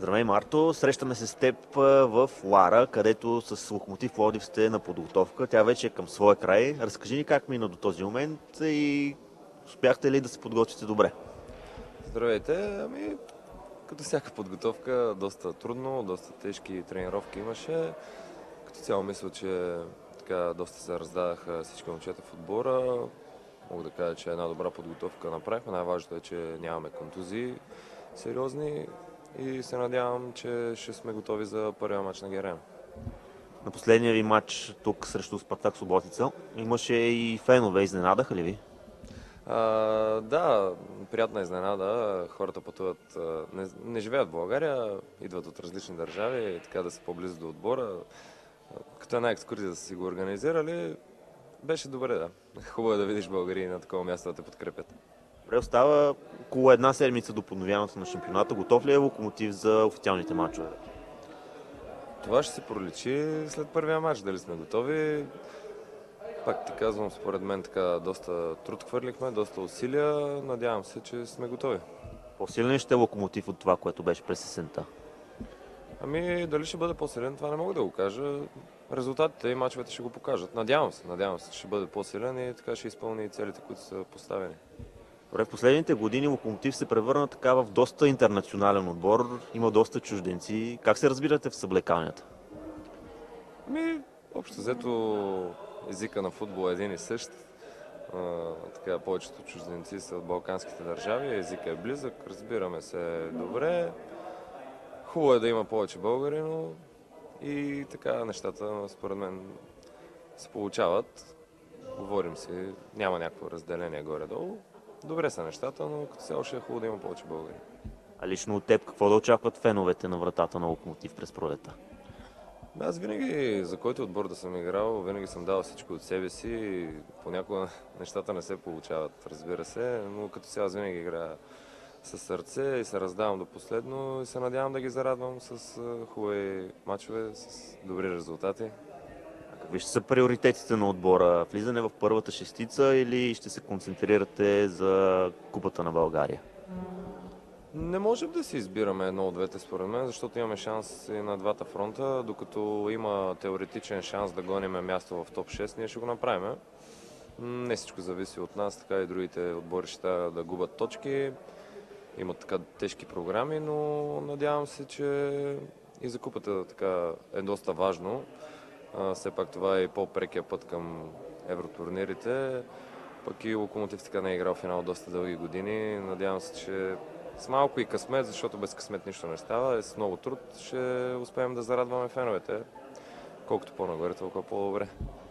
Здравей, Марто! Срещаме се с теб в Лара, където с Локомотив Лодив сте на подготовка. Тя вече е към своя край. Разкажи ни как мина до този момент и успяхте ли да се подготвите добре? Здравейте! Ами, като всяка подготовка, доста трудно, доста тежки тренировки имаше. Като цяло мисля, че така доста се раздадаха всички момчета в отбора. Мога да кажа, че една добра подготовка направихме. Най-важното е, че нямаме контузии сериозни и се надявам, че ще сме готови за първия матч на Герена. На последния ви матч тук срещу Спартак Суботица имаше и фенове. Изненадаха ли ви? А, да, приятна изненада. Хората пътуват, не, не живеят в България, идват от различни държави така да са по-близо до отбора. Като една екскурзия са си го организирали, беше добре, да. Хубаво е да видиш българи на такова място да те подкрепят. Добре, остава около една седмица до подновяването на шампионата. Готов ли е локомотив за официалните матчове? Това ще се проличи след първия матч. Дали сме готови? Пак ти казвам, според мен така доста труд хвърлихме, доста усилия. Надявам се, че сме готови. По-силен ще е локомотив от това, което беше през есента? Ами, дали ще бъде по-силен, това не мога да го кажа. Резултатите и мачовете ще го покажат. Надявам се, надявам се, че ще бъде по-силен и така ще изпълни целите, които са поставени. Добре, в последните години Локомотив се превърна така в доста интернационален отбор. Има доста чужденци. Как се разбирате в съблекалнята? Ами, общо взето езика на футбол е един и същ. А, така, повечето чужденци са от балканските държави, езика е близък, разбираме се добре. Хубаво е да има повече българи, но и така нещата, според мен, се получават. Говорим си, няма някакво разделение горе-долу. Добре са нещата, но като цяло ще е хубаво да има повече българи. А лично от теб, какво да очакват феновете на вратата на Локомотив през пролета? Аз винаги, за който отбор да съм играл, винаги съм дал всичко от себе си. Понякога нещата не се получават, разбира се, но като цяло аз винаги играя с сърце и се раздавам до последно и се надявам да ги зарадвам с хубави мачове, с добри резултати. Какви ще са приоритетите на отбора? Влизане в първата шестица или ще се концентрирате за Купата на България? Не можем да си избираме едно от двете, според мен, защото имаме шанс и на двата фронта. Докато има теоретичен шанс да гоним място в топ 6, ние ще го направим. Не всичко зависи от нас, така и другите отбори ще да губят точки. Имат така тежки програми, но надявам се, че и за купата така е доста важно. Все пак това е и по-прекия път към евротурнирите. Пък и Локомотив така не е играл финал доста дълги години. Надявам се, че с малко и късмет, защото без късмет нищо не става, с много труд ще успеем да зарадваме феновете. Колкото по-нагоре, толкова по-добре.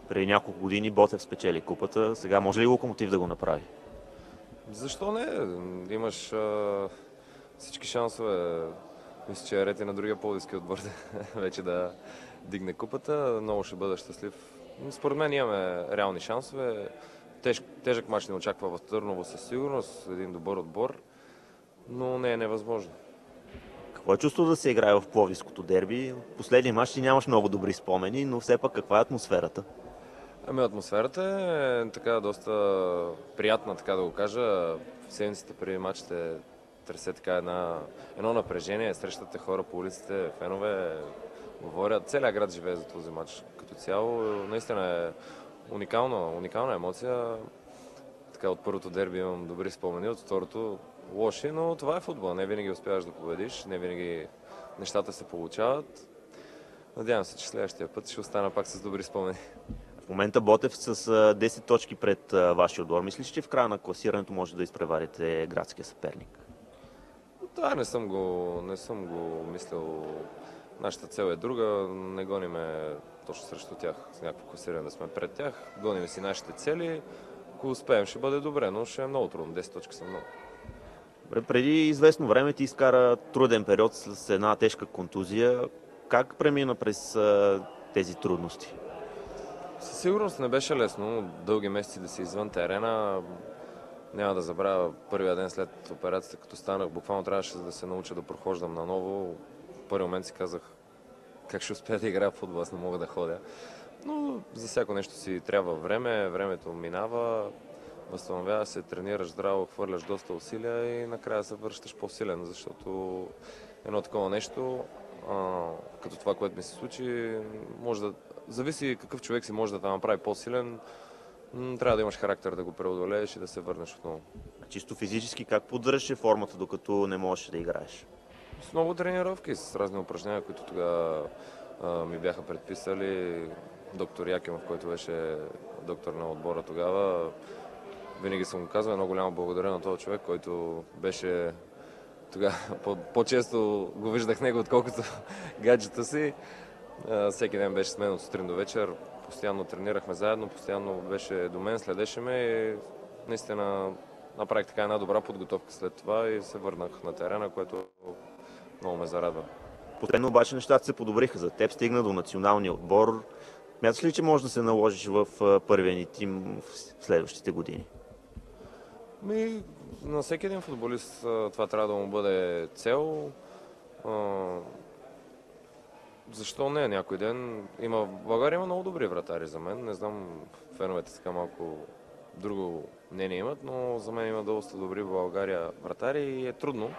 Преди няколко години Ботев спечели купата. Сега може ли Локомотив да го направи? Защо не? Имаш а, всички шансове. Мисля, че е ред и на другия полиски отбор вече да дигне купата. Много ще бъда щастлив. Според мен имаме реални шансове. Теж, тежък мач не очаква в Търново със сигурност. Един добър отбор но не е невъзможно. Какво е чувство да се играе в Пловдивското дерби? Последния мач ти нямаш много добри спомени, но все пак каква е атмосферата? Ами атмосферата е така доста приятна, така да го кажа. В седмиците преди матчите тресе така една, едно напрежение, срещате хора по улиците, фенове, говорят. Целият град живее за този матч като цяло. Наистина е уникална, уникална емоция. Така от първото дерби имам добри спомени, от второто лоши, но това е футбол. Не винаги успяваш да победиш, не винаги нещата се получават. Надявам се, че следващия път ще остана пак с добри спомени. В момента Ботев с 10 точки пред вашия отбор. Мислиш, че в края на класирането може да изпреварите градския съперник? Това не съм го, не съм го мислил. Нашата цел е друга. Не гониме точно срещу тях с някакво класиране да сме пред тях. Гоним си нашите цели. Ако успеем, ще бъде добре, но ще е много трудно. 10 точки са много. Преди известно време ти изкара труден период с една тежка контузия. Как премина през тези трудности? Със сигурност не беше лесно. Дълги месеци да си извън терена. Няма да забравя първия ден след операцията, като станах, буквално трябваше да се науча да прохождам наново. Първи момент си казах, как ще успея да играя в футбол, аз не мога да ходя. Но за всяко нещо си трябва време, времето минава, възстановява се, тренираш здраво, хвърляш доста усилия и накрая се връщаш по-силен, защото едно такова нещо, а, като това, което ми се случи, може да... Зависи какъв човек си може да те направи по-силен. Трябва да имаш характер да го преодолееш и да се върнеш отново. Чисто физически, как поддържаше формата, докато не можеш да играеш? С много тренировки, с разни упражнения, които тогава ми бяха предписали. Доктор Якимов, който беше доктор на отбора тогава, винаги съм го казвал, много голямо благодаря на този човек, който беше тогава по- по-често го виждах него, отколкото гаджета си. Всеки ден беше с мен от сутрин до вечер, постоянно тренирахме заедно, постоянно беше до мен, следеше ме и наистина направих така една добра подготовка след това и се върнах на терена, което много ме зарадва. Последно обаче нещата се подобриха за теб, стигна до националния отбор. Мяташ ли, че можеш да се наложиш в първия ни тим в следващите години? Ми, на всеки един футболист това трябва да му бъде цел. А, защо не? Някой ден има... В България има много добри вратари за мен. Не знам, феновете така малко друго мнение имат, но за мен има доста добри в България вратари и е трудно.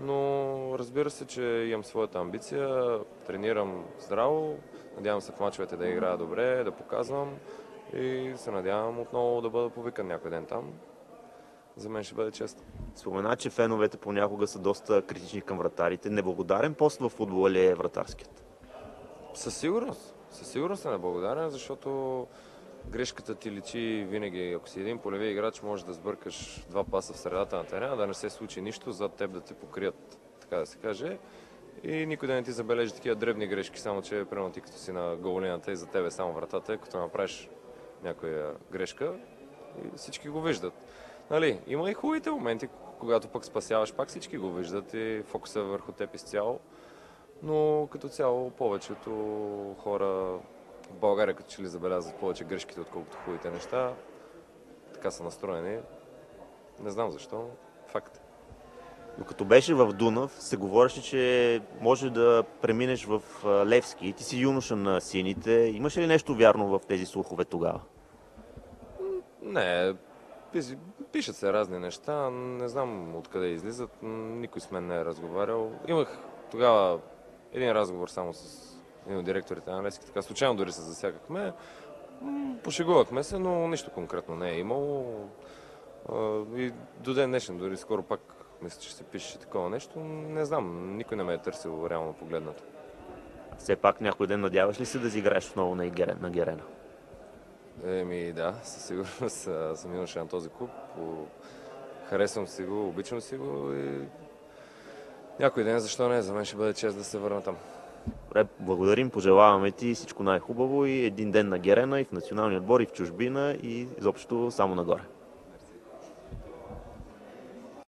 Но разбира се, че имам своята амбиция, тренирам здраво, надявам се в мачовете да играя добре, да показвам и се надявам отново да бъда повикан някой ден там. За мен ще бъде чест. Спомена, че феновете понякога са доста критични към вратарите. Неблагодарен пост в футбола ли е вратарският? Със сигурност. Със сигурност е неблагодарен, защото грешката ти личи винаги. Ако си един полеви играч, можеш да сбъркаш два паса в средата на терена, да не се случи нищо, зад теб да те покрият, така да се каже. И никой да не ти забележи такива дребни грешки, само че примерно ти като си на голината и за тебе е само вратата, като направиш някоя грешка и всички го виждат. Нали, има и хубавите моменти, когато пък спасяваш, пак всички го виждат и фокуса е върху теб изцяло. Но като цяло повечето хора в България като че ли забелязват повече грешките, отколкото хубавите неща. Така са настроени. Не знам защо. Факт. Докато беше в Дунав, се говореше, че може да преминеш в Левски. Ти си юноша на сините. Имаше ли нещо вярно в тези слухове тогава? Не, пишат се разни неща. Не знам откъде излизат. Никой с мен не е разговарял. Имах тогава един разговор само с един от директорите на Левски. Така случайно дори се засякахме. М, Пошегувахме се, но нищо конкретно не е имало. И до ден днешен, дори скоро пак мисля, че се пише такова нещо. Не знам, никой не ме е търсил реално погледнато. Все пак някой ден надяваш ли се да изиграеш отново на, Игерен, на Герена? Еми да, със сигурност съм юноша на този клуб. Харесвам си го, обичам си го и някой ден, защо не, за мен ще бъде чест да се върна там. Добре, благодарим, пожелаваме ти всичко най-хубаво и един ден на Герена и в националния отбор и в чужбина и изобщо само нагоре.